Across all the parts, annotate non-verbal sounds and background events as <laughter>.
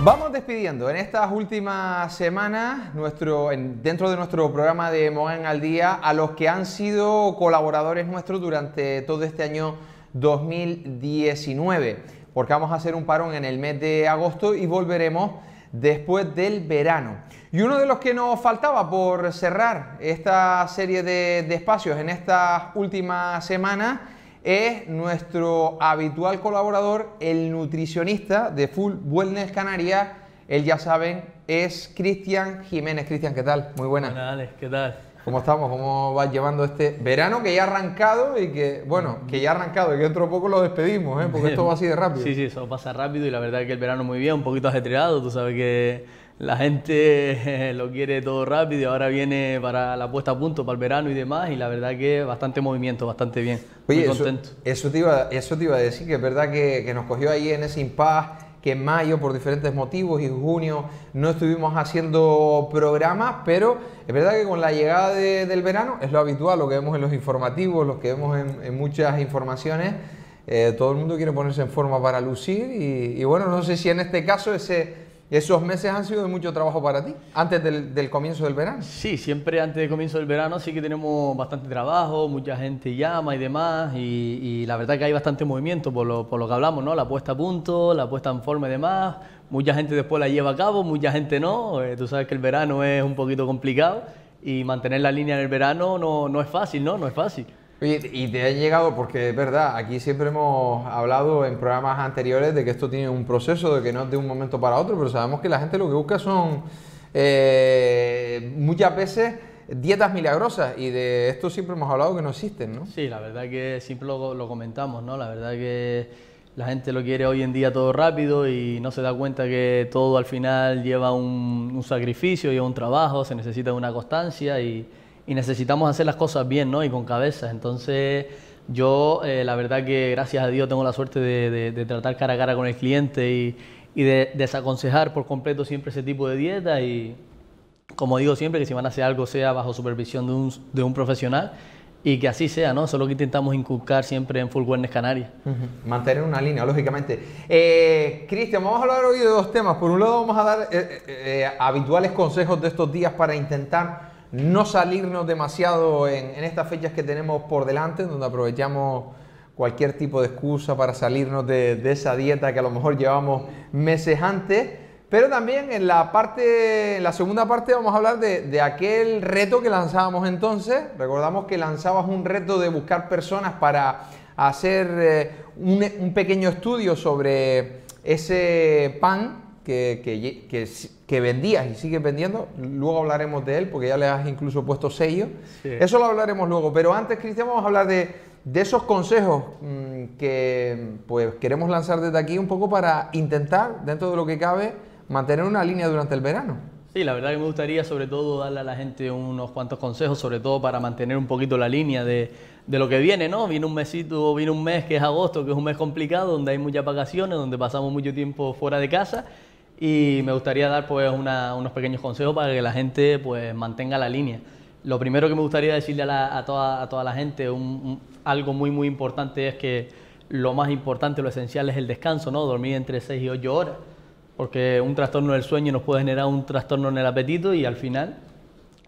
Vamos despidiendo en estas últimas semanas nuestro, dentro de nuestro programa de Mogan al Día a los que han sido colaboradores nuestros durante todo este año 2019, porque vamos a hacer un parón en el mes de agosto y volveremos después del verano. Y uno de los que nos faltaba por cerrar esta serie de, de espacios en estas últimas semanas es nuestro habitual colaborador, el nutricionista de Full Wellness Canarias. Él ya saben, es Cristian Jiménez. Cristian, ¿qué tal? Muy buenas. Buenas, ¿qué tal? ¿Cómo estamos? ¿Cómo vas llevando este verano que ya ha arrancado y que, bueno, que ya ha arrancado y que dentro de poco lo despedimos, ¿eh? porque esto va así de rápido? Sí, sí, eso pasa rápido y la verdad es que el verano muy bien, un poquito ajetreado, tú sabes que la gente lo quiere todo rápido y ahora viene para la puesta a punto, para el verano y demás, y la verdad que bastante movimiento, bastante bien. Oye, muy contento. Eso, te iba, eso te iba a decir, que es verdad que, que nos cogió ahí en ese impasse que en mayo por diferentes motivos y en junio no estuvimos haciendo programas, pero es verdad que con la llegada del verano es lo habitual, lo que vemos en los informativos, lo que vemos en, muchas informaciones, eh, todo el mundo quiere ponerse en forma para lucir y, y bueno, no sé si en este caso ese ¿Esos meses han sido de mucho trabajo para ti, antes del, comienzo del verano? Sí, siempre antes del comienzo del verano sí que tenemos bastante trabajo, mucha gente llama y demás, y, la verdad que hay bastante movimiento por lo, que hablamos, ¿no? La puesta a punto, la puesta en forma y demás, mucha gente después la lleva a cabo, mucha gente no, eh, tú sabes que el verano es un poquito complicado, y mantener la línea en el verano no, no es fácil, ¿no? No es fácil. Y te ha llegado, porque es verdad, aquí siempre hemos hablado en programas anteriores de que esto tiene un proceso, de que no es de un momento para otro, pero sabemos que la gente lo que busca son eh, muchas veces dietas milagrosas y de esto siempre hemos hablado que no existen, ¿no? Sí, la verdad que siempre lo, comentamos, ¿no? La verdad que la gente lo quiere hoy en día todo rápido y no se da cuenta que todo al final lleva un, un sacrificio, lleva un trabajo, se necesita una constancia y y necesitamos hacer las cosas bien, ¿no? Y con cabeza. Entonces, yo, eh, la verdad que gracias a Dios tengo la suerte de, tratar cara a cara con el cliente y, de desaconsejar por completo siempre ese tipo de dieta y, como digo siempre, que si van a hacer algo sea bajo supervisión de un, profesional y que así sea, ¿no? Eso es lo que intentamos inculcar siempre en Full Wellness Canarias. Mantener una línea, lógicamente. Eh, Cristian, vamos a hablar hoy de dos temas. Por un lado, vamos a dar eh, habituales consejos de estos días para intentar no salirnos demasiado en, estas fechas que tenemos por delante, donde aprovechamos cualquier tipo de excusa para salirnos de, esa dieta que a lo mejor llevamos meses antes. Pero también en la parte, en la segunda parte vamos a hablar de, aquel reto que lanzábamos entonces. Recordamos que lanzabas un reto de buscar personas para hacer eh, un pequeño estudio sobre ese pan que, que, vendías y sigues vendiendo. Luego hablaremos de él porque ya le has incluso puesto sello. Eso lo hablaremos luego. Pero antes, Cristian, vamos a hablar de, de esos consejos mm, que pues, queremos lanzar desde aquí un poco para intentar, dentro de lo que cabe, mantener una línea durante el verano. Sí, la verdad que me gustaría sobre todo darle a la gente unos cuantos consejos, sobre todo para mantener un poquito la línea de, de lo que viene, ¿no? Viene un mesito, viene un mes que es agosto, que es un mes complicado, donde hay muchas vacaciones, donde pasamos mucho tiempo fuera de casa y me gustaría dar pues unos pequeños consejos para que la gente pues mantenga la línea. Lo primero que me gustaría decirle a, toda, a toda, la gente, algo muy muy importante es que lo más importante, lo esencial es el descanso, ¿no? Dormir entre 6 y 8 horas, porque un trastorno del sueño nos puede generar un trastorno en el apetito y al final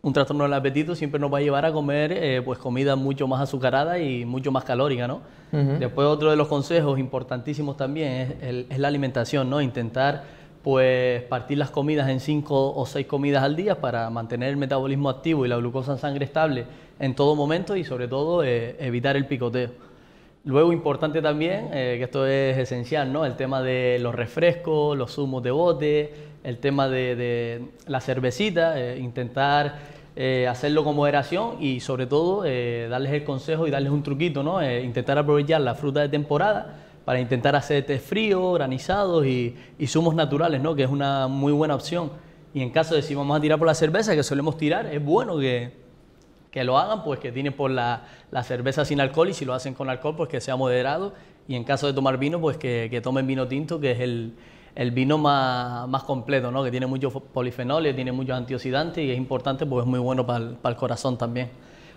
un trastorno del apetito siempre nos va a llevar a comer eh, pues comida mucho más azucarada y mucho más calórica, ¿no? Después otro de los consejos importantísimos también es, es la alimentación, ¿no? Intentar pues partir las comidas en cinco o seis comidas al día para mantener el metabolismo activo y la glucosa en sangre estable en todo momento y sobre todo eh, evitar el picoteo. Luego importante también, eh, que esto es esencial, ¿no? el tema de los refrescos, los zumos de bote, el tema de, la cervecita, eh, intentar hacerlo con moderación y sobre todo darles el consejo y darles un truquito, ¿no? intentar aprovechar la fruta de temporada para intentar hacer té frío, granizados y, y, zumos naturales, ¿no? que es una muy buena opción. Y en caso de si vamos a tirar por la cerveza, que solemos tirar, es bueno que, que lo hagan, pues que tienen por la, la, cerveza sin alcohol y si lo hacen con alcohol, pues que sea moderado. Y en caso de tomar vino, pues que, que tomen vino tinto, que es el, el vino más, más, completo, ¿no? que tiene muchos polifenoles, tiene muchos antioxidantes y es importante porque es muy bueno para el, para el corazón también.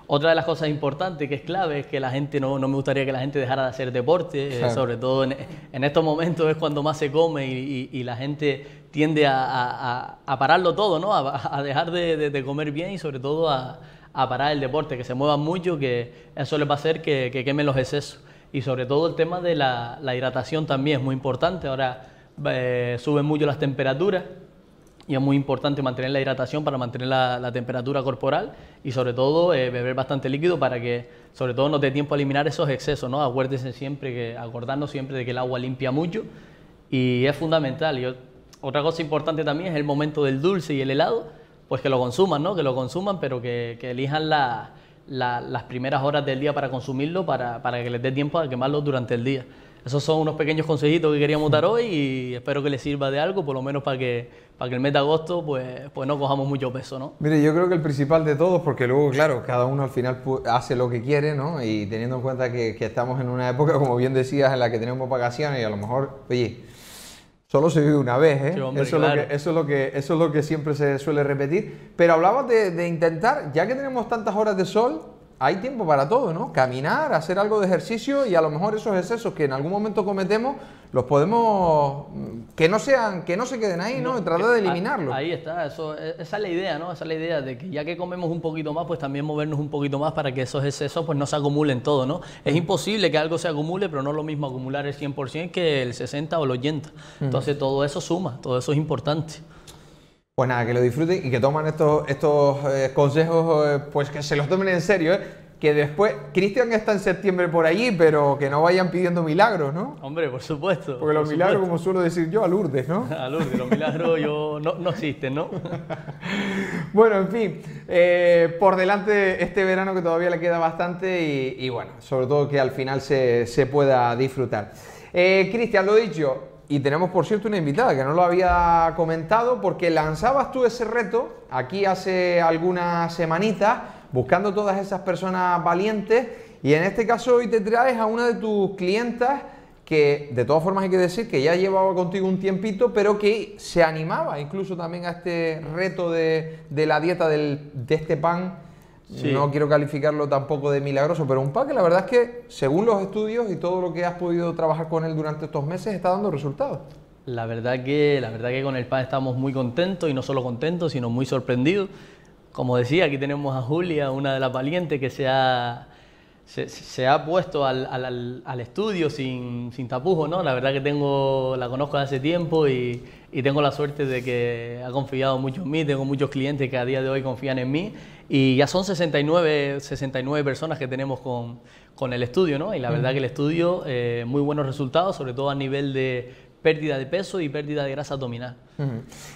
Otra de las cosas importantes que es clave es que la gente no, no me gustaría que la gente dejara de hacer deporte, eh, sobre todo en, en, estos momentos es cuando más se come y, y, la gente tiende a, a, a, pararlo todo, ¿no? a, dejar de, de, comer bien y sobre todo a, parar el deporte, que se muevan mucho, que eso les va a hacer que, que quemen los excesos. Y sobre todo el tema de la, la hidratación también es muy importante. Ahora eh, suben mucho las temperaturas y es muy importante mantener la hidratación para mantener la, temperatura corporal y sobre todo eh, beber bastante líquido para que sobre todo nos dé tiempo a eliminar esos excesos, ¿no? Acuérdense siempre que, acordarnos siempre de que el agua limpia mucho y es fundamental. Y otra cosa importante también es el momento del dulce y el helado, pues que lo consuman, ¿no? Que lo consuman, pero que, elijan las primeras horas del día para consumirlo para, para que les dé tiempo a quemarlo durante el día. Esos son unos pequeños consejitos que queríamos dar hoy y espero que les sirva de algo, por lo menos para que, para que el mes de agosto pues, pues no cojamos mucho peso, ¿no? Mire, yo creo que el principal de todos, porque luego, claro, cada uno al final hace lo que quiere, ¿no? Y teniendo en cuenta que, que estamos en una época, como bien decías, en la que tenemos vacaciones y a lo mejor, oye, solo se vive una vez, ¿eh? eso, es lo que, eso, es lo que, eso es lo que siempre se suele repetir. Pero hablabas de, de intentar, ya que tenemos tantas horas de sol, hay tiempo para todo, ¿no? Caminar, hacer algo de ejercicio y a lo mejor esos excesos que en algún momento cometemos los podemos mm, que no sean que no se queden ahí, ¿no? tratar de eliminarlos. Ahí está, eso e, esa es la idea, ¿no? Esa es la idea de que ya que comemos un poquito más, pues también movernos un poquito más para que esos excesos pues no se acumulen todo, ¿no? Es imposible que algo se acumule, pero no es lo mismo acumular el 100% que el 60 o el 80. Entonces todo eso suma, todo eso es importante. Pues nada, que lo disfruten y que toman estos, estos eh, consejos, eh, pues que se los tomen en serio, ¿eh? Que después, Cristian está en septiembre por allí, pero que no vayan pidiendo milagros, ¿no? Hombre, por supuesto. Porque los milagros, como suelo decir yo, a Lourdes, ¿no? <laughs> a Lourdes, los milagros yo, no, no existen, ¿no? <laughs> bueno, en fin, por delante este verano que todavía le queda bastante y, bueno, sobre todo que al final se, se pueda disfrutar. Cristian, lo dicho, y tenemos, por cierto, una invitada que no lo había comentado porque lanzabas tú ese reto aquí hace algunas semanitas buscando todas esas personas valientes. Y en este caso hoy te traes a una de tus clientas que de todas formas hay que decir que ya llevaba contigo un tiempito, pero que se animaba incluso también a este reto de, la dieta de este pan no quiero calificarlo tampoco de milagroso, pero un pan que la verdad es que, según los estudios y todo lo que has podido trabajar con él durante estos meses, está dando resultados. La verdad que, la verdad que con el pan estamos muy contentos y no solo contentos, sino muy sorprendidos. Como decía, aquí tenemos a Julia, una de las valientes que se ha, se, ha puesto al, al, al estudio sin, sin, tapujos, ¿no? La verdad que tengo, la conozco hace tiempo y, y, tengo la suerte de que ha confiado mucho en mí, tengo muchos clientes que a día de hoy confían en mí y ya son 69, 69 personas que tenemos con, con el estudio, ¿no? Y la verdad que el estudio, eh, muy buenos resultados, sobre todo a nivel de pérdida de peso y pérdida de grasa abdominal.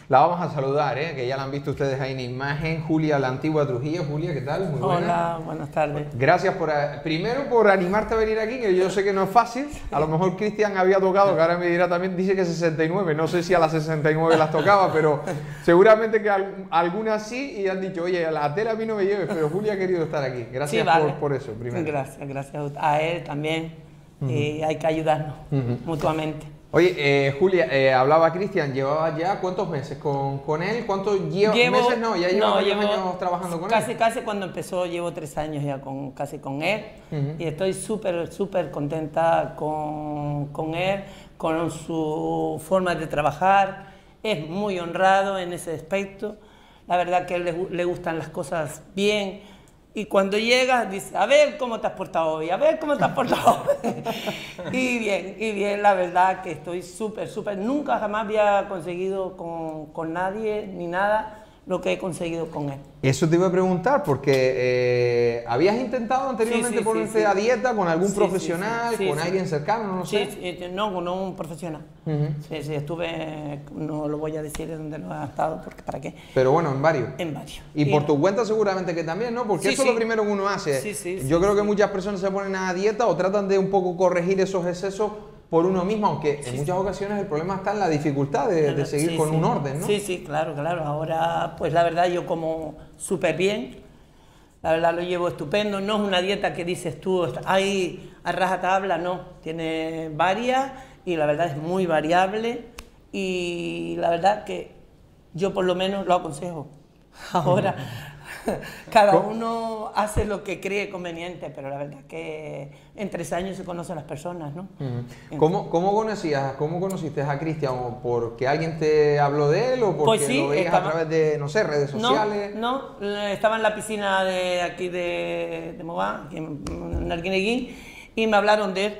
La vamos a saludar, ¿eh? que ya la han visto ustedes ahí en imagen. Julia, la antigua Trujillo. Julia, ¿qué tal? Muy buena. Hola, buenas tardes. Gracias por, eh, primero por animarte a venir aquí, que yo sé que no es fácil. A lo mejor Cristian había tocado, que ahora me dirá también, dice que 69. No sé si a las 69 las tocaba, pero seguramente que algunas sí y han dicho, oye, a la tela a mí no me lleves, pero Julia ha querido estar aquí. Gracias por, eso, primero. Gracias, gracias a él también. y hay que ayudarnos mutuamente. Oye, eh, Julia, eh, hablaba Cristian, llevaba ya cuántos meses con, con él, ¿cuántos lleva, meses? No, ya lleva no, años trabajando con casi, él. Casi cuando empezó, llevo tres años ya con, casi con él y estoy súper, súper contenta con, con él, con su forma de trabajar, es muy honrado en ese aspecto, la verdad que a él le, le gustan las cosas bien, y cuando llegas, dice, a ver cómo te has portado hoy, a ver cómo te has portado hoy. <laughs> y bien, y bien, la verdad que estoy súper, súper, nunca jamás había conseguido con, con nadie ni nada lo que he conseguido con él. Eso te iba a preguntar, porque eh, habías intentado anteriormente ponerte a dieta con algún profesional, con alguien cercano, no sé. Sí, no, con un profesional. Sí, sí, estuve, no lo voy a decir de dónde lo he estado, porque para qué. Pero bueno, en varios. En varios. Y, por tu cuenta seguramente que también, ¿no? Porque eso es lo primero que uno hace. Yo creo que muchas personas se ponen a dieta o tratan de un poco corregir esos excesos por uno mismo, aunque en muchas ocasiones el problema está en la dificultad de, seguir con un orden, ¿no? Sí, sí, claro, claro. Ahora, pues la verdad yo como súper bien, la verdad lo llevo estupendo, no es una dieta que dices tú, hay a rajatabla, no, tiene varias y la verdad es muy variable y la verdad que yo por lo menos lo aconsejo. <laughs> Ahora, <laughs> cada uno hace lo que cree conveniente, pero la verdad que en tres años se conocen las personas, ¿no? ¿Cómo, ¿Cómo, conocías, cómo conociste a Cristian? ¿Porque alguien te habló de él o porque pues sí, lo veías a través de, no sé, redes sociales? No, no, estaba en la piscina de aquí de, de Mogá, en Arguineguín, y me hablaron de él.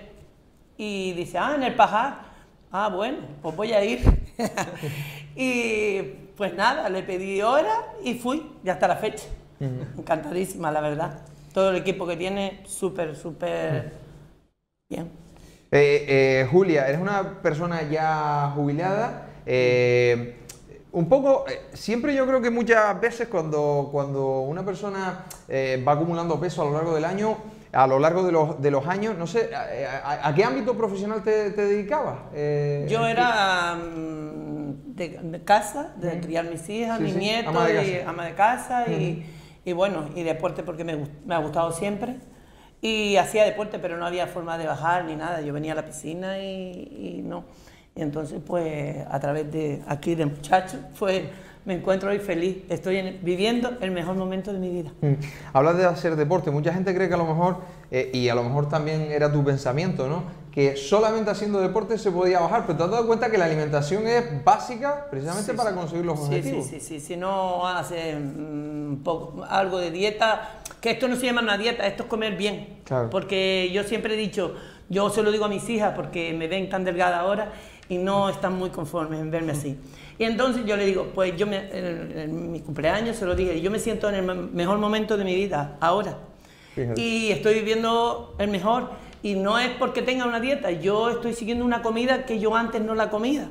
Y dice, ah, en el Pajar. Ah, bueno, pues voy a ir. <laughs> y pues nada, le pedí hora y fui, ya hasta la fecha. Encantadísima, la verdad. Todo el equipo que tiene, súper, súper bien. Eh, eh, Julia, eres una persona ya jubilada. Eh, un poco, siempre yo creo que muchas veces cuando, cuando una persona va acumulando peso a lo largo del año, a lo largo de los, de los años, no sé, ¿a, qué ámbito profesional te, te dedicabas? yo era mm, de, casa, de criar mis hijas, mis nietos, ama de casa, ama de casa y y bueno, y deporte porque me, me ha gustado siempre. Y hacía deporte, pero no había forma de bajar ni nada. Yo venía a la piscina y, no. Y entonces, pues, a través de aquí de muchachos, pues me encuentro hoy feliz. Estoy viviendo el mejor momento de mi vida. Mm. Hablas de hacer deporte. Mucha gente cree que a lo mejor, eh, y a lo mejor también era tu pensamiento, ¿no? que solamente haciendo deporte se podía bajar, pero te has dado cuenta que la alimentación es básica precisamente para conseguir los objetivos. Sí, sí, sí, si no haces mm, algo de dieta, que esto no se llama una dieta, esto es comer bien. Porque yo siempre he dicho, yo se lo digo a mis hijas porque me ven tan delgada ahora y no están muy conformes en verme así. Y entonces yo le digo, pues yo me, en, mi cumpleaños se lo dije, yo me siento en el mejor momento de mi vida, ahora. Y estoy viviendo el mejor y no es porque tenga una dieta, yo estoy siguiendo una comida que yo antes no la comía.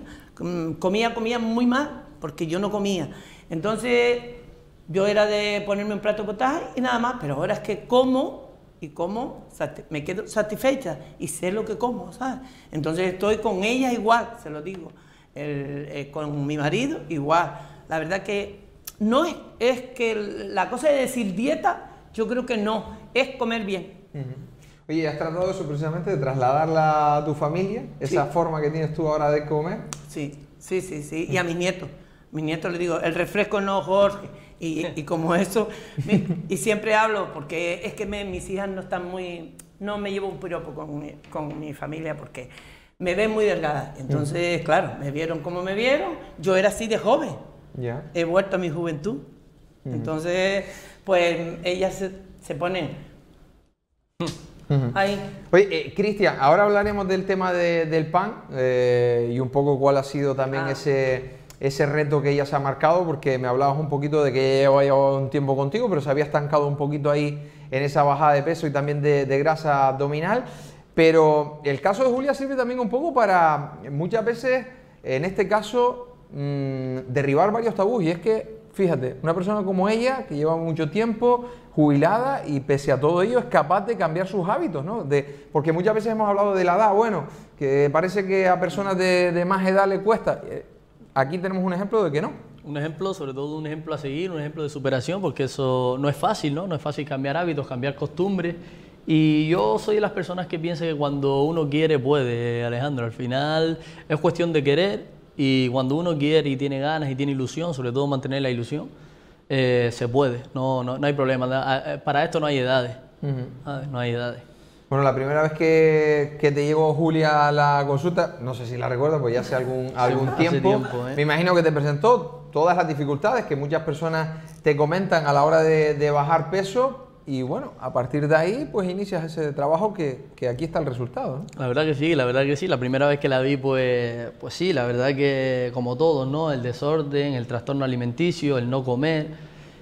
Comía, comía muy mal, porque yo no comía. Entonces, yo era de ponerme un plato de potaje y nada más, pero ahora es que como y como, me quedo satisfecha y sé lo que como, ¿sabes? Entonces estoy con ella igual, se lo digo, eh, con mi marido igual. La verdad que no es, es que la cosa de decir dieta, yo creo que no, es comer bien. Oye, ¿has tratado eso precisamente de trasladarla a tu familia? Esa forma que tienes tú ahora de comer. Sí, sí, sí, sí. Y a mis nietos. Mis nietos les digo, el refresco no, Jorge. Y, y como eso, <laughs> y siempre hablo, porque es que mis hijas no están muy, no me llevo un piropo con mi, con mi familia porque me ven muy delgada. Entonces, claro, me vieron como me vieron. Yo era así de joven. He vuelto a mi juventud. Entonces, pues ellas se, se ponen Oye, eh, Cristian, ahora hablaremos del tema del pan eh, y un poco cuál ha sido también ah. ese, ese reto que ella se ha marcado, porque me hablabas un poquito de que ella llevado un tiempo contigo, pero se había estancado un poquito ahí en esa bajada de peso y también de, grasa abdominal. Pero el caso de Julia sirve también un poco para muchas veces, en este caso, mm, derribar varios tabús. Y es que, fíjate, una persona como ella, que lleva mucho tiempo, jubilada y pese a todo ello es capaz de cambiar sus hábitos, ¿no? De, porque muchas veces hemos hablado de la edad, bueno, que parece que a personas de, más edad le cuesta. Eh, aquí tenemos un ejemplo de que no. Un ejemplo, sobre todo un ejemplo a seguir, un ejemplo de superación, porque eso no es fácil, ¿no? No es fácil cambiar hábitos, cambiar costumbres. Y yo soy de las personas que piensan que cuando uno quiere, puede, Alejandro. Al final es cuestión de querer y cuando uno quiere y tiene ganas y tiene ilusión, sobre todo mantener la ilusión, eh, se puede, no, no, no, hay problema. Eh, para esto no hay edades. No hay edades. Bueno, la primera vez que, que, te llegó Julia a la consulta, no sé si la recuerdas, pues ya hace algún, algún tiempo, ¿eh? me imagino que te presentó todas las dificultades que muchas personas te comentan a la hora de, de bajar peso, y bueno, a partir de ahí, pues inicias ese trabajo que, que aquí está el resultado. La verdad que sí, la verdad que sí. La primera vez que la vi, pues, pues sí, la verdad que como todos, ¿no? El desorden, el trastorno alimenticio, el no comer,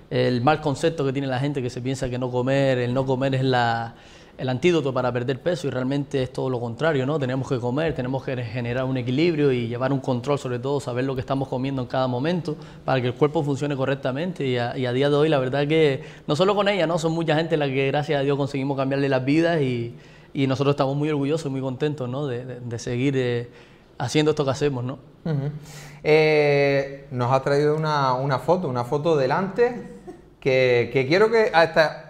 el mal concepto que tiene la gente que se piensa que no comer, el no comer es la, el antídoto para perder peso y realmente es todo lo contrario, ¿no? Tenemos que comer, tenemos que generar un equilibrio y llevar un control sobre todo, saber lo que estamos comiendo en cada momento para que el cuerpo funcione correctamente y a, día de hoy la verdad que no solo con ella, ¿no? Son mucha gente la que gracias a Dios conseguimos cambiarle las vidas y, nosotros estamos muy orgullosos y muy contentos, ¿no? De, seguir eh, haciendo esto que hacemos, ¿no? Eh, nos ha traído una, foto, una foto delante que, que quiero que hasta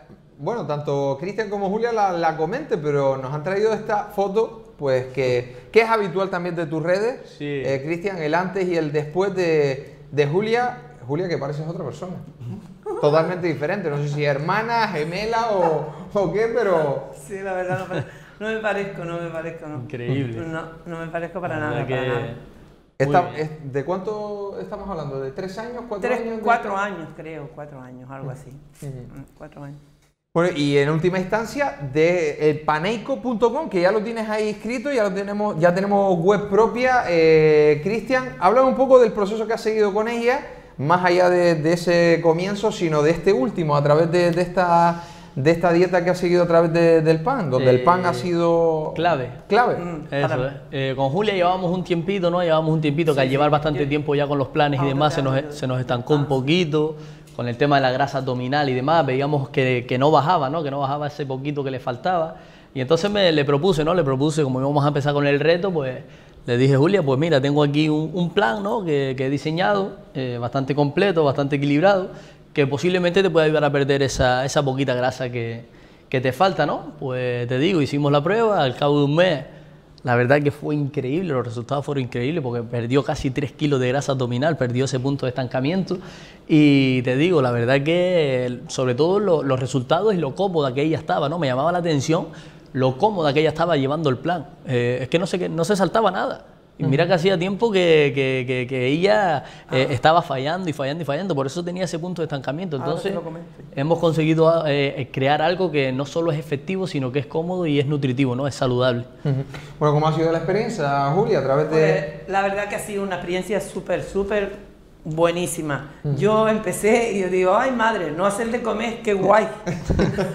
bueno, tanto Cristian como Julia la, comenten, pero nos han traído esta foto, pues que, es habitual también de tus redes. Sí. Eh, Cristian, el antes y el después de, Julia. Julia, que pareces otra persona. totalmente diferente. No sé si hermana, gemela o, o qué, pero... Sí, la verdad no, no me parezco, no me parezco, no. Increíble. No, no me parezco para La nada, verdad para que- nada. Esta- Muy bien. es- ¿De cuánto estamos hablando? ¿De tres años? ¿Cuatro Tres, años? de- cuatro años, creo, cuatro años, algo así. Mm, Cuatro años. Bueno, y en última instancia, de el paneico.com, que ya lo tienes ahí escrito, ya lo tenemos, ya tenemos web propia. Eh, Cristian, háblame un poco del proceso que has seguido con ella, más allá de, de ese comienzo, sino de este último, a través de, de esta, de esta dieta que has seguido a través de- del pan, donde el pan Eh, ha sido clave. Clave. Mm, Eso. Eh, con Julia llevamos un tiempito, ¿no? Llevamos un tiempito que al llevar bastante tiempo ya con los planes y demás se nos, de- se nos estancó un poquito con el tema de la grasa abdominal y demás. Veíamos que, que no bajaba, ¿no? Que no bajaba ese poquito que le faltaba. Y entonces me le propuse, ¿no? Le propuse, como íbamos a empezar con el reto, pues le dije, Julia, pues mira, tengo aquí un, un plan, ¿no? Que, que he diseñado, eh, bastante completo, bastante equilibrado, que posiblemente te pueda ayudar a perder esa, esa poquita grasa que, que te falta, ¿no? Pues te digo, hicimos la prueba, al cabo de un mes la verdad que fue increíble, los resultados fueron increíbles porque perdió casi 3 kilos de grasa abdominal, perdió ese punto de estancamiento y te digo, la verdad que sobre todo lo- los resultados y lo cómoda que ella estaba, ¿no? Me llamaba la atención lo cómoda que ella estaba llevando el plan. Eh, es que no, sé, qué- no se saltaba nada. Y mira que hacía tiempo que, que- que- que ella eh, estaba fallando y fallando y fallando, por eso tenía ese punto de estancamiento. Ahora Entonces, hemos conseguido eh, crear algo que no solo es efectivo, sino que es cómodo y es nutritivo, ¿no? Es saludable. Bueno, ¿cómo ha sido la experiencia, Julia? A través de... Pues, la verdad que ha sido una experiencia súper, súper buenísima. Yo empecé y yo digo, ay madre, no hacer de comer, qué guay. <laughs> <laughs>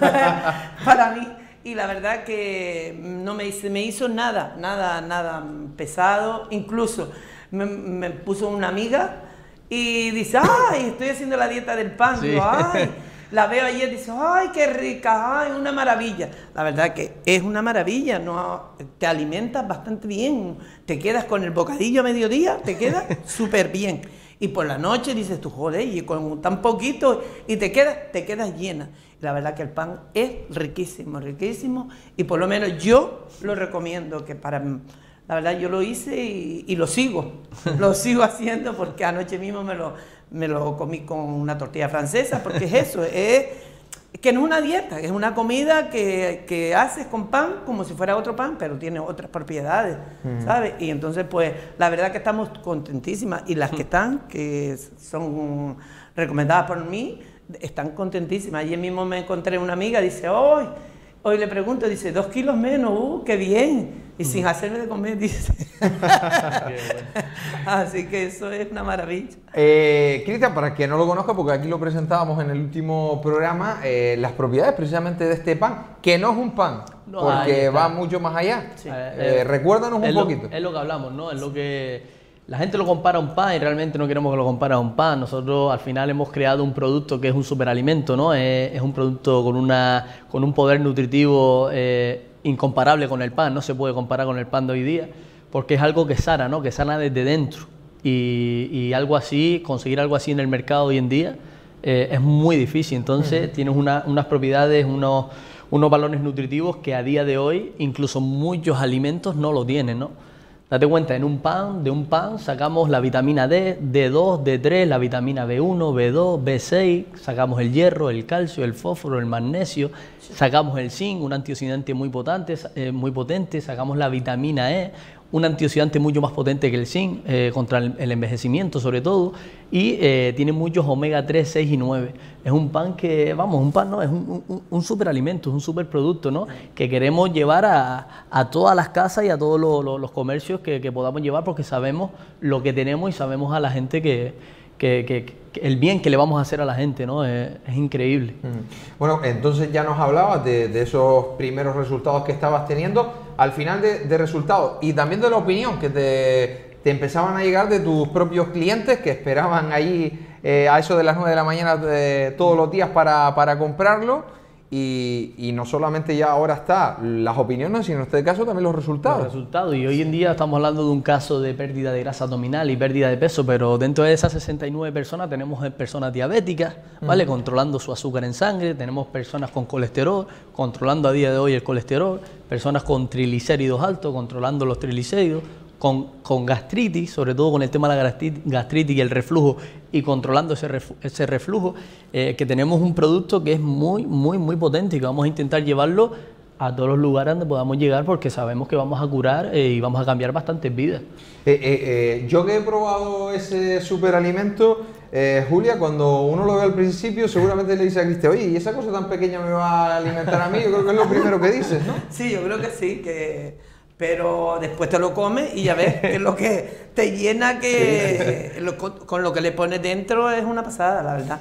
Para mí. Y la verdad que no me, hice- me hizo nada, nada, nada pesado. Incluso me, me puso una amiga y dice, ay, estoy haciendo la dieta del pan. Sí. Digo, ay. <laughs> La veo ayer y dice, ay, qué rica, ay, una maravilla. La verdad que es una maravilla, ¿no? te alimentas bastante bien, te quedas con el bocadillo a mediodía, te quedas <laughs> súper bien. Y por la noche dices tú, joder, y con tan poquito, y te quedas, te quedas llena. La verdad que el pan es riquísimo, riquísimo, y por lo menos yo lo recomiendo, que para... La verdad yo lo hice y, y lo sigo, <laughs> lo sigo haciendo porque anoche mismo me lo, me lo comí con una tortilla francesa, porque es eso, <laughs> es que no es una dieta, es una comida que, que haces con pan como si fuera otro pan, pero tiene otras propiedades, ¿sabes? Y entonces pues la verdad que estamos contentísimas y las que <laughs> están, que son recomendadas por mí, están contentísimas. Ayer mismo me encontré una amiga, dice, hoy, hoy le pregunto, dice, dos kilos menos, uh, qué bien. Y sin hacerme de comer, dice. <laughs> <laughs> Así que eso es una maravilla. Eh, Cristian, para quien no lo conozca, porque aquí lo presentábamos en el último programa, eh, las propiedades precisamente de este pan, que no es un pan, No, porque va mucho más allá. Sí. Eh, recuérdanos es un lo- poquito. es lo que hablamos, ¿no? Es lo que la gente lo compara a un pan y realmente no queremos que lo compare a un pan. Nosotros al final hemos creado un producto que es un superalimento, ¿no? Es, es un producto con, una, con un poder nutritivo eh, incomparable con el pan, no se puede comparar con el pan de hoy día, porque es algo que sana, ¿no? Que sana desde dentro. Y, y algo así, conseguir algo así en el mercado hoy en día eh, es muy difícil. Entonces tienes una- unas propiedades, unos, unos valores nutritivos que a día de hoy incluso muchos alimentos no lo tienen, ¿no? Date cuenta, en un pan, de un pan sacamos la vitamina D, D2, D3, la vitamina B1, B2, B6, sacamos el hierro, el calcio, el fósforo, el magnesio, sacamos el zinc, un antioxidante muy potente, eh, muy potente, sacamos la vitamina E, un antioxidante mucho más potente que el zinc, eh, contra el, envejecimiento sobre todo, y eh, tiene muchos omega 3, 6 y 9. Es un pan que, vamos, un pan no, es un, un, superalimento, es un superproducto, ¿no? Que queremos llevar a, a todas las casas y a todos los, comercios que, que podamos llevar porque sabemos lo que tenemos y sabemos a la gente que, que- que- que el bien que le vamos a hacer a la gente, ¿no? Es, es increíble. Mm. Bueno, entonces ya nos hablabas de, de esos primeros resultados que estabas teniendo. Al final de, resultados y también de la opinión que te, empezaban a llegar de tus propios clientes que esperaban ahí eh, a eso de las 9 de la mañana de- todos los días para, para comprarlo. Y, y no solamente ya ahora está las opiniones, sino en este caso también los resultados. Los resultados. Y hoy en día estamos hablando de un caso de pérdida de grasa abdominal y pérdida de peso, pero dentro de esas 69 personas tenemos personas diabéticas, ¿vale? Controlando su azúcar en sangre, tenemos personas con colesterol, controlando a día de hoy el colesterol, personas con triglicéridos altos, controlando los triglicéridos, con, con, gastritis, sobre todo con el tema de la gastritis, y el reflujo, y controlando ese, ese reflujo, eh, que tenemos un producto que es muy, muy, muy potente y que vamos a intentar llevarlo a todos los lugares donde podamos llegar porque sabemos que vamos a curar eh, y vamos a cambiar bastantes vidas. Eh, yo que he probado ese superalimento, Julia, cuando uno lo ve al principio, seguramente le dice a Cristian, oye, ¿y esa cosa tan pequeña me va a alimentar a mí? Yo creo que es lo primero que dices, ¿no? <laughs> Sí, yo creo que sí, que pero después te lo comes y ya ves que lo que <laughs> te llena que con lo que le pones dentro es una pasada, la verdad.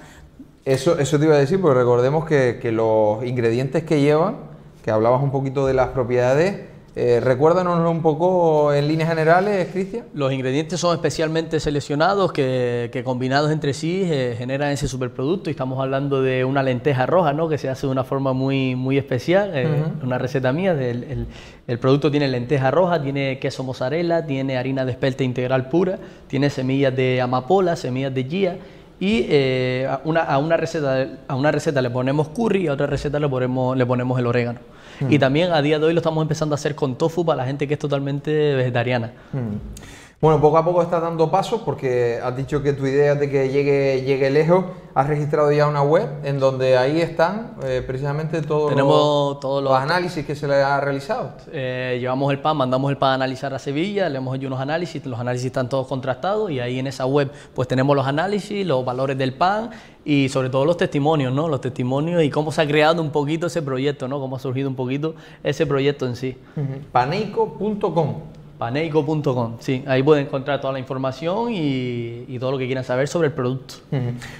Eso, eso te iba a decir, porque recordemos que, que los ingredientes que llevan, que hablabas un poquito de las propiedades, eh, recuérdanos un poco en líneas generales, Cristian. Los ingredientes son especialmente seleccionados que, combinados entre sí eh, generan ese superproducto y estamos hablando de una lenteja roja, ¿no? que se hace de una forma muy, muy especial, eh, una receta mía. el, el, producto tiene lenteja roja, tiene queso mozzarella, tiene harina de espelta integral pura, tiene semillas de amapola, semillas de guía y a, una, a, una receta, a una receta le ponemos curry y a otra receta le ponemos, le ponemos el orégano. Y también a día de hoy lo estamos empezando a hacer con tofu para la gente que es totalmente vegetariana. Bueno, poco a poco estás dando pasos porque has dicho que tu idea es de que llegue, llegue lejos. Has registrado ya una web en donde ahí están eh, precisamente todos los, todos los, análisis que se le ha realizado. Eh, llevamos el pan, mandamos el pan a analizar a Sevilla, le hemos hecho unos análisis, los análisis están todos contrastados y ahí en esa web pues tenemos los análisis, los valores del pan y sobre todo los testimonios, ¿no? Los testimonios y cómo se ha creado un poquito ese proyecto, ¿no? Cómo ha surgido un poquito ese proyecto en sí. Paneico.com paneico.com, sí, ahí pueden encontrar toda la información y, todo lo que quieran saber sobre el producto.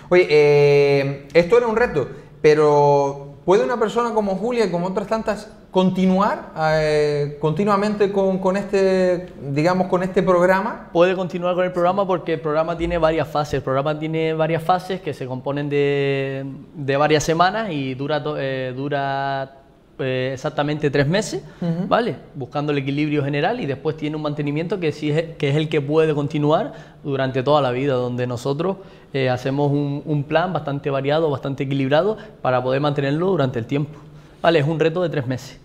Oye, eh, esto era un reto, pero ¿puede una persona como Julia y como otras tantas continuar eh, continuamente con, este, digamos, con este programa? Puede continuar con el programa porque el programa tiene varias fases. El programa tiene varias fases que se componen de, varias semanas y dura, eh, dura eh, exactamente tres meses, ¿vale? Buscando el equilibrio general y después tiene un mantenimiento que, sí es, que es el que puede continuar durante toda la vida, donde nosotros eh, hacemos un, plan bastante variado, bastante equilibrado para poder mantenerlo durante el tiempo. ¿Vale? Es un reto de tres meses.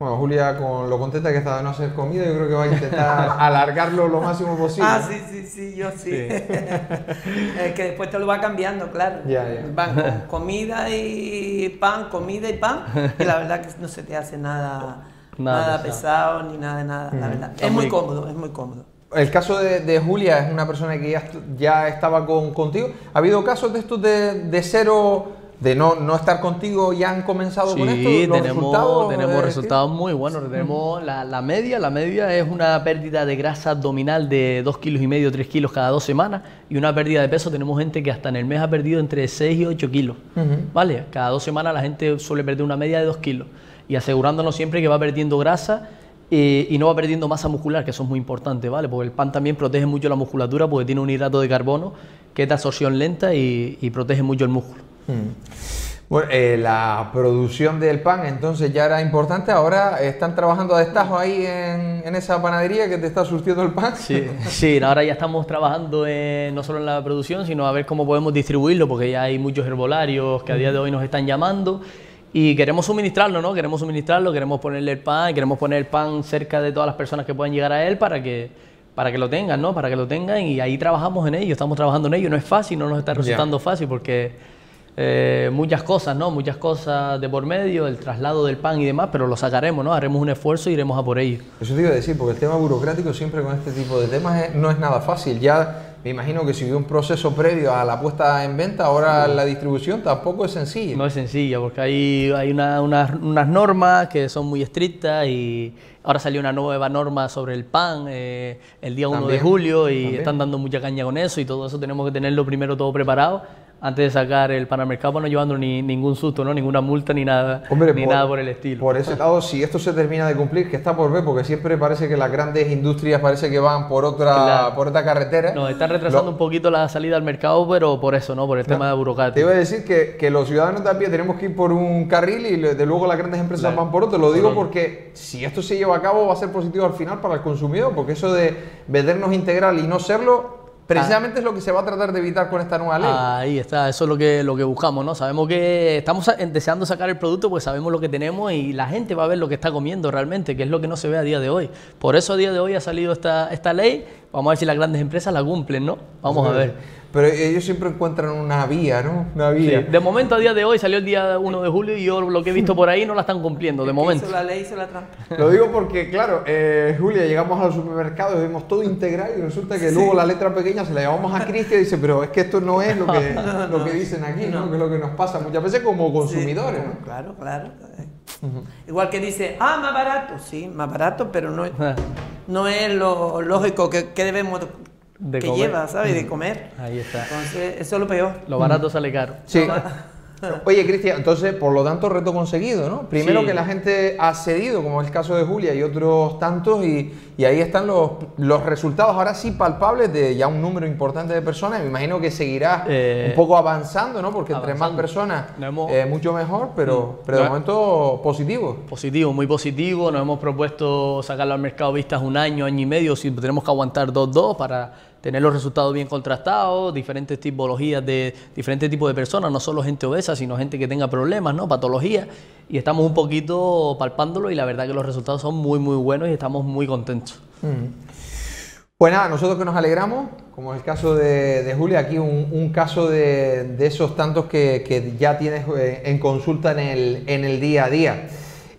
Bueno, Julia, con lo contenta que está de no hacer comida, yo creo que va a intentar <laughs> alargarlo lo máximo posible. Ah, sí, sí, sí, yo sí. <laughs> es que después te lo va cambiando, claro. Ya, ya. Van con comida y pan, comida y pan, y la verdad que no se te hace nada, <laughs> nada, pesado. ni nada de nada, la verdad. Es muy, cómodo, es muy cómodo. El caso de, Julia es una persona que ya, ya estaba con, contigo. ¿Ha habido casos de estos de, de cero de no, no estar contigo ya han comenzado con esto? Sí, tenemos resultados, tenemos resultados muy buenos. Tenemos la, la, media, la media es una pérdida de grasa abdominal de 2 kilos y medio, 3 kilos cada dos semanas y una pérdida de peso. Tenemos gente que hasta en el mes ha perdido entre 6 y 8 kilos. ¿Vale? Cada dos semanas la gente suele perder una media de 2 kilos y asegurándonos siempre que va perdiendo grasa eh, y no va perdiendo masa muscular, que eso es muy importante, ¿vale? Porque el pan también protege mucho la musculatura porque tiene un hidrato de carbono que es de absorción lenta y, y protege mucho el músculo. Mm. Bueno, eh, la producción del pan entonces ya era importante. Ahora están trabajando a destajo ahí en, esa panadería que te está surtiendo el pan. Sí, <laughs> sí, ahora ya estamos trabajando no solo en la producción, sino a ver cómo podemos distribuirlo, porque ya hay muchos herbolarios que a día de hoy nos están llamando y queremos suministrarlo, ¿no? Queremos suministrarlo, queremos ponerle el pan, queremos poner el pan cerca de todas las personas que puedan llegar a él para que para que lo tengan, ¿no? Para que lo tengan y ahí trabajamos en ello, estamos trabajando en ello. No es fácil, no nos está resultando fácil porque eh, muchas cosas, ¿no? Muchas cosas de por medio, el traslado del pan y demás, pero lo sacaremos, ¿no? Haremos un esfuerzo y iremos a por ello. Eso te iba a decir, porque el tema burocrático siempre con este tipo de temas no es nada fácil. Ya me imagino que si hubo un proceso previo a la puesta en venta, ahora la distribución tampoco es sencilla. No es sencilla, porque hay, hay unas normas que son muy estrictas y ahora salió una nueva norma sobre el pan eh, el día 1 de julio y están dando mucha caña con eso y todo eso tenemos que tenerlo primero todo preparado antes de sacar el pan al mercado no llevando ni ningún susto, ¿no? ninguna multa ni nada, ni nada por el estilo. Por ese lado, si esto se termina de cumplir, que está por ver, porque siempre parece que las grandes industrias parece que van por otra, por otra carretera. No, están retrasando un poquito la salida al mercado, pero por eso, ¿no? Por el tema de burocracia. Te iba a decir que, que, los ciudadanos también tenemos que ir por un carril y de luego las grandes empresas van por otro. Lo digo porque si esto se lleva a cabo va a ser positivo al final para el consumidor, porque eso de vendernos integral y no serlo Precisamente es lo que se va a tratar de evitar con esta nueva ley. Ahí está, eso es lo que, lo que buscamos, ¿no? Sabemos que estamos deseando sacar el producto porque sabemos lo que tenemos y la gente va a ver lo que está comiendo realmente, que es lo que no se ve a día de hoy. Por eso a día de hoy ha salido esta, esta ley, vamos a ver si las grandes empresas la cumplen, ¿no? Vamos a ver. Pero ellos siempre encuentran una vía, ¿no? Una Sí, vía. De momento a día de hoy salió el día 1 de julio y yo lo que he visto por ahí no la están cumpliendo, de momento. Hizo la ley, hizo la trampa. Lo digo porque, claro, eh, Julia, llegamos al supermercado y vemos todo integral y resulta que luego la letra pequeña se la llamamos a <laughs> Cristian y dice, pero es que esto no es lo que, <laughs> lo que dicen aquí, ¿no? Que es lo que nos pasa muchas veces como consumidores, Sí, ¿no? Claro, claro. Igual que dice, ah, más barato, sí, más barato, pero no, no es lo lógico que, que debemos De que comer. lleva, ¿sabes? De comer. Ahí está. Entonces, eso es lo peor. Lo barato sale caro. Sí. <laughs> Oye, Cristian, entonces, por lo tanto, reto conseguido, ¿no? Primero Sí. que la gente ha cedido, como es el caso de Julia y otros tantos, y, y ahí están los, los resultados, ahora sí palpables, de ya un número importante de personas. Me imagino que seguirá Eh, un poco avanzando, ¿no? Porque entre más avanzando. personas, hemos- eh, mucho mejor, pero, Mm. pero de No- momento positivo. Positivo, muy positivo. Nos hemos propuesto sacarlo al mercado vistas un año, año y medio, si tenemos que aguantar dos, dos para tener los resultados bien contrastados, diferentes tipologías de diferentes tipos de personas, no solo gente obesa, sino gente que tenga problemas, ¿no? patologías. Y estamos un poquito palpándolo y la verdad que los resultados son muy, muy buenos y estamos muy contentos. Pues nada, nosotros que nos alegramos, como es el caso de, de Julia, aquí un, caso de, de esos tantos que, que ya tienes eh, en consulta en el, en el día a día.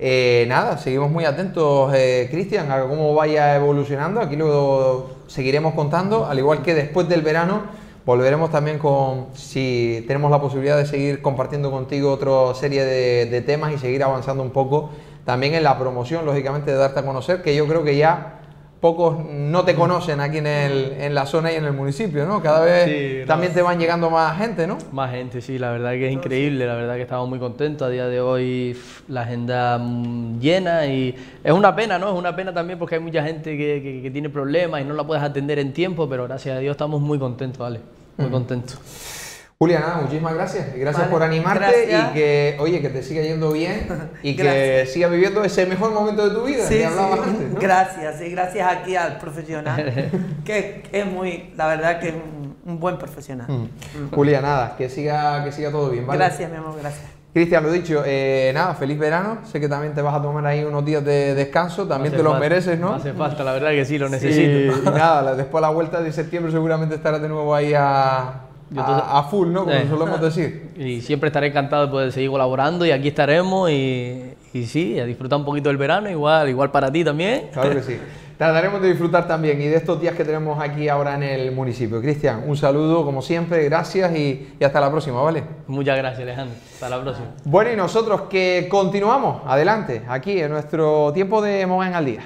Eh, nada, seguimos muy atentos, eh, Cristian, a cómo vaya evolucionando. Aquí lo seguiremos contando, al igual que después del verano volveremos también con, si tenemos la posibilidad de seguir compartiendo contigo otra serie de, de temas y seguir avanzando un poco también en la promoción, lógicamente, de darte a conocer, que yo creo que ya pocos no te conocen aquí en, el, en la zona y en el municipio, ¿no? Cada vez Sí, no. también te van llegando más gente, ¿no? Más gente, sí, la verdad que es increíble, la verdad que estamos muy contentos. A día de hoy la agenda mm, llena y es una pena, ¿no? Es una pena también porque hay mucha gente que, que- que tiene problemas y no la puedes atender en tiempo, pero gracias a Dios estamos muy contentos, ¿vale? Muy contentos. Julia, nada, muchísimas gracias. Y gracias Vale, por animarte gracias. y que, oye, que te siga yendo bien y que sigas viviendo ese mejor momento de tu vida Sí, que hablabas sí. antes, ¿no? Gracias, sí, gracias aquí al profesional, <laughs> que es muy, la verdad que es un, un buen profesional. Mm. Julia, nada, que siga, que siga todo bien, ¿vale? Gracias, mi amor, gracias. Cristian, lo dicho, eh, nada, feliz verano. Sé que también te vas a tomar ahí unos días de descanso, también te los falta, mereces, ¿no? Hace falta, la verdad que sí, lo Sí, necesito. y <laughs> nada, después a la vuelta de septiembre seguramente estarás de nuevo ahí a, Yo a, full, ¿no? Como Eh. solemos decir. Y siempre estaré encantado de poder seguir colaborando y aquí estaremos y, y sí, a disfrutar un poquito del verano, igual, igual para ti también. Claro que sí. Trataremos de disfrutar también y de estos días que tenemos aquí ahora en el municipio. Cristian, un saludo como siempre, gracias y, y hasta la próxima, ¿vale? Muchas gracias, Alejandro. Hasta la próxima. Bueno, y nosotros que continuamos adelante aquí en nuestro tiempo de Mogan al Día.